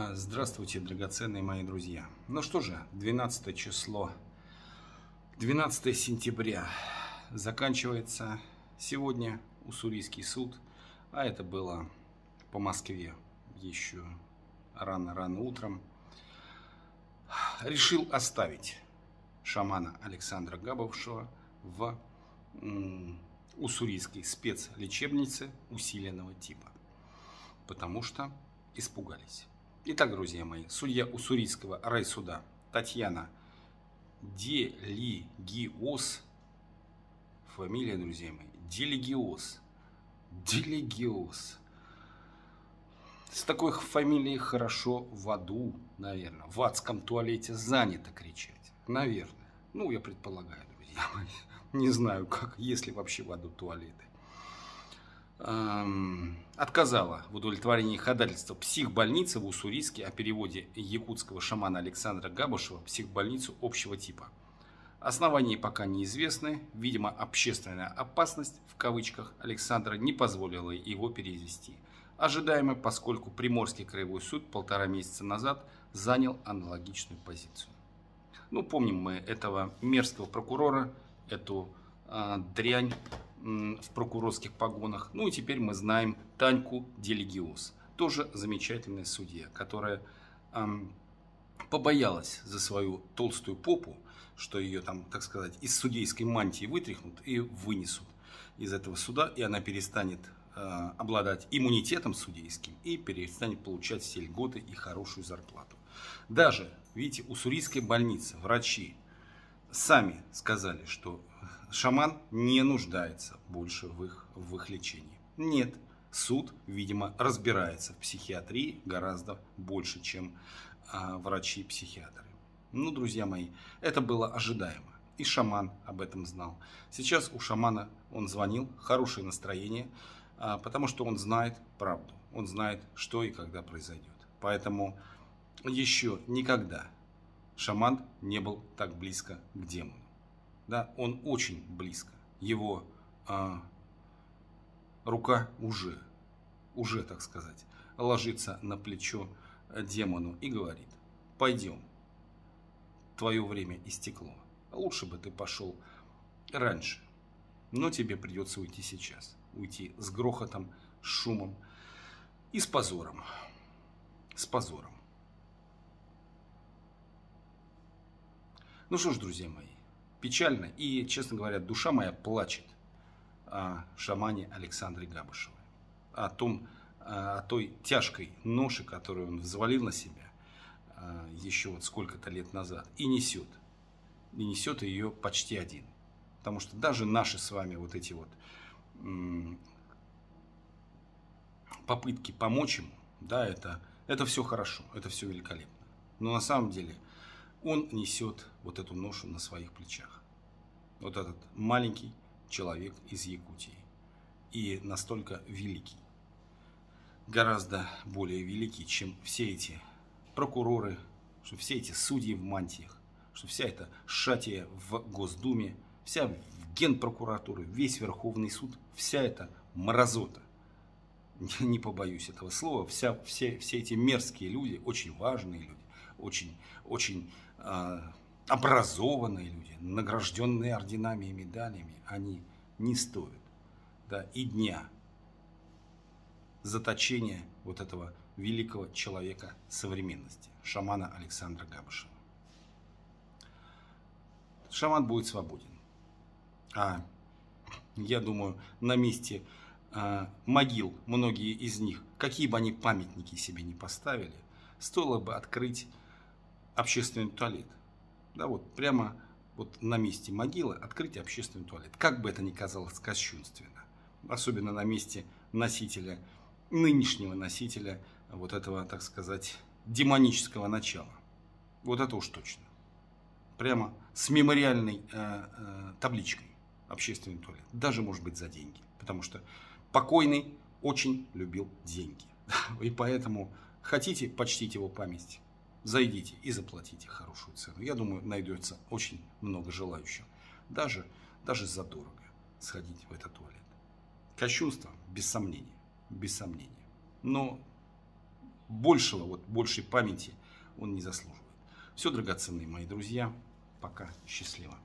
А, здравствуйте, драгоценные мои друзья. Ну что же, 12 число, 12 сентября заканчивается сегодня Уссурийский суд, а это было по Москве еще рано-рано утром. Решил оставить шамана Александра Габовшего в уссурийской спецлечебнице усиленного типа, потому что испугались. Итак, друзья мои, судья Уссурийского райсуда Татьяна Делигиос, фамилия, друзья мои, Делигиос, Делигиос. С такой фамилией хорошо в аду, наверное, в адском туалете занято кричать. Наверное. Ну, я предполагаю, друзья мои. Не знаю, как, если вообще в аду туалеты отказала в удовлетворении ходатайства психбольницы в Уссурийске о переводе якутского шамана Александра Габушева в психбольницу общего типа. Основания пока неизвестны. Видимо, общественная опасность, в кавычках, Александра не позволила его перевести. Ожидаемо, поскольку Приморский краевой суд полтора месяца назад занял аналогичную позицию. Ну, помним мы этого мерзкого прокурора, эту э, дрянь в прокурорских погонах. Ну и теперь мы знаем Таньку Делегиус, тоже замечательная судья, которая эм, побоялась за свою толстую попу, что ее там, так сказать, из судейской мантии вытряхнут и вынесут из этого суда, и она перестанет э, обладать иммунитетом судейским и перестанет получать все льготы и хорошую зарплату. Даже, видите, у Сурийской больницы врачи сами сказали, что шаман не нуждается больше в их, в их лечении. Нет, суд, видимо, разбирается в психиатрии гораздо больше, чем а, врачи-психиатры. Ну, друзья мои, это было ожидаемо. И шаман об этом знал. Сейчас у шамана он звонил, хорошее настроение, а, потому что он знает правду. Он знает, что и когда произойдет. Поэтому еще никогда шаман не был так близко к демону да, он очень близко. Его а, рука уже, уже, так сказать, ложится на плечо демону и говорит, пойдем, твое время истекло. Лучше бы ты пошел раньше, но тебе придется уйти сейчас. Уйти с грохотом, с шумом и с позором. С позором. Ну что ж, друзья мои, печально. И, честно говоря, душа моя плачет о шамане Александре Габышевой. О, том, о той тяжкой ноше, которую он взвалил на себя а, еще вот сколько-то лет назад. И несет. И несет ее почти один. Потому что даже наши с вами вот эти вот попытки помочь ему, да, это, это все хорошо, это все великолепно. Но на самом деле – он несет вот эту ношу на своих плечах. Вот этот маленький человек из Якутии. И настолько великий. Гораздо более великий, чем все эти прокуроры, что все эти судьи в мантиях, что вся эта шатия в Госдуме, вся генпрокуратура, весь Верховный суд, вся эта мразота. Не побоюсь этого слова, вся, все, все эти мерзкие люди, очень важные люди, очень, очень э, образованные люди, награжденные орденами и медалями, они не стоят да, и дня заточения вот этого великого человека современности, шамана Александра Габышева. Шаман будет свободен. А я думаю, на месте а, могил, многие из них, какие бы они памятники себе не поставили, стоило бы открыть общественный туалет. Да, вот прямо вот на месте могилы открыть общественный туалет. Как бы это ни казалось кощунственно. Особенно на месте носителя, нынешнего носителя вот этого, так сказать, демонического начала. Вот это уж точно. Прямо с мемориальной э, э, табличкой общественный туалет. Даже, может быть, за деньги. Потому что покойный очень любил деньги. И поэтому хотите почтить его память, зайдите и заплатите хорошую цену. Я думаю, найдется очень много желающих. Даже, даже задорого сходить в этот туалет. Кощунство, без сомнения, без сомнения. Но большего, вот большей памяти он не заслуживает. Все, драгоценные мои друзья, пока, счастливо.